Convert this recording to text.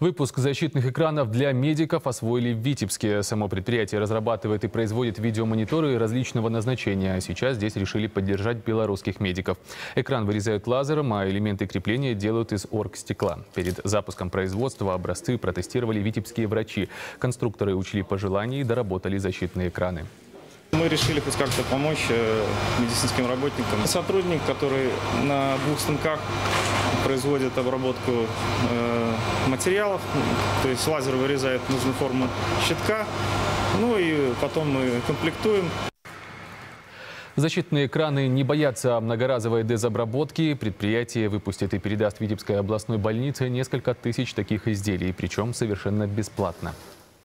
Выпуск защитных экранов для медиков освоили в Витебске. Само предприятие разрабатывает и производит видеомониторы различного назначения. Сейчас здесь решили поддержать белорусских медиков. Экран вырезают лазером, а элементы крепления делают из оргстекла. Перед запуском производства образцы протестировали витебские врачи. Конструкторы учли пожелания и доработали защитные экраны. Мы решили хоть как-то помочь э, медицинским работникам. Сотрудник, который на двух станках производит обработку э, материалов, то есть лазер вырезает нужную форму щитка, ну и потом мы комплектуем. Защитные экраны не боятся многоразовой дезобработки. Предприятие выпустит и передаст Витебской областной больнице несколько тысяч таких изделий, причем совершенно бесплатно.